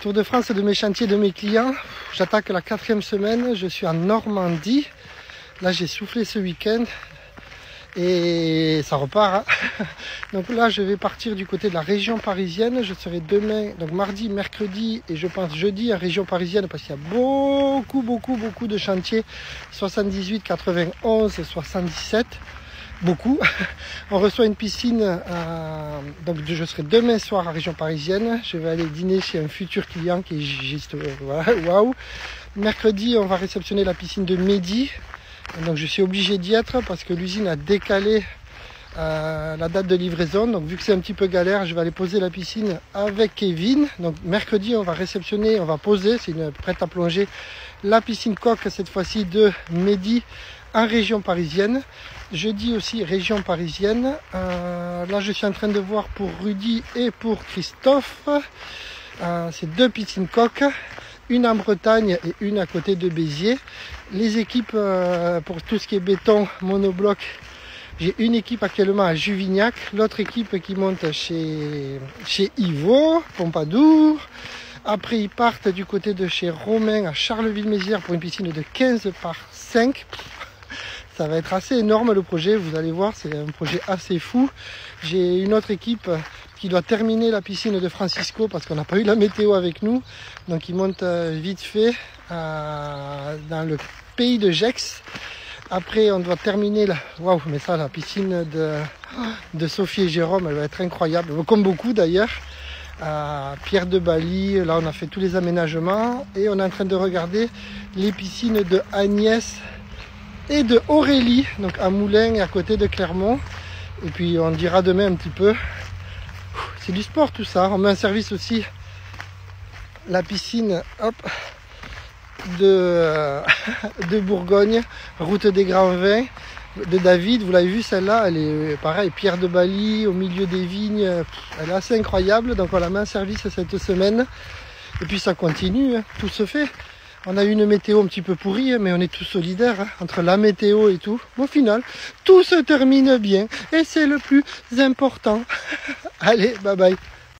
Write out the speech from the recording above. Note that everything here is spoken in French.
Tour de France de mes chantiers de mes clients. J'attaque la quatrième semaine. Je suis en Normandie. Là, j'ai soufflé ce week-end et ça repart. hein. Donc là, je vais partir du côté de la région parisienne. Je serai demain, donc mardi, mercredi et je pense jeudi en région parisienne parce qu'il y a beaucoup, beaucoup, beaucoup de chantiers. 78, 91, 77. Beaucoup. On reçoit une piscine. euh, donc je serai demain soir en région parisienne. Je vais aller dîner chez un futur client qui est juste euh, waouh. Mercredi, on va réceptionner la piscine de Mehdi. Donc je suis obligé d'y être parce que l'usine a décalé euh, la date de livraison. Donc vu que c'est un petit peu galère, je vais aller poser la piscine avec Kevin. Donc mercredi, on va réceptionner, on va poser, c'est une prête à plonger, la piscine coque cette fois-ci de Mehdi en région parisienne. Jeudi aussi région parisienne. Euh, là, je suis en train de voir pour Rudy et pour Christophe. Euh, c'est deux piscines coques, une en Bretagne et une à côté de Béziers. Les équipes euh, pour tout ce qui est béton, monobloc, j'ai une équipe actuellement à Juvignac, l'autre équipe qui monte chez, chez Ivo, Pompadour. Après, ils partent du côté de chez Romain à Charleville-Mézières pour une piscine de 15 par 5. Ça va être assez énorme le projet, vous allez voir, c'est un projet assez fou. J'ai une autre équipe qui doit terminer la piscine de Francisco parce qu'on n'a pas eu la météo avec nous. Donc ils montent euh, vite fait euh, dans le pays de Gex. Après, on doit terminer la. Waouh, mais ça, la piscine de, de Sophie et Jérôme, elle va être incroyable, comme beaucoup d'ailleurs. À Pierre de Bali, là, on a fait tous les aménagements et on est en train de regarder les piscines de Agnès et de Aurélie, donc à Moulins et à côté de Clermont. Et puis, on dira demain un petit peu. C'est du sport tout ça. On met en service aussi la piscine, hop, de, de Bourgogne, route des Grands Vins, de David. Vous l'avez vu, celle-là, elle est pareil, pierre de Bali, au milieu des vignes. Elle est assez incroyable. Donc on la met en service cette semaine. Et puis ça continue, hein. tout se fait. On a eu une météo un petit peu pourrie, mais on est tous solidaires hein, entre la météo et tout. Au final, tout se termine bien et c'est le plus important. Allez, bye bye.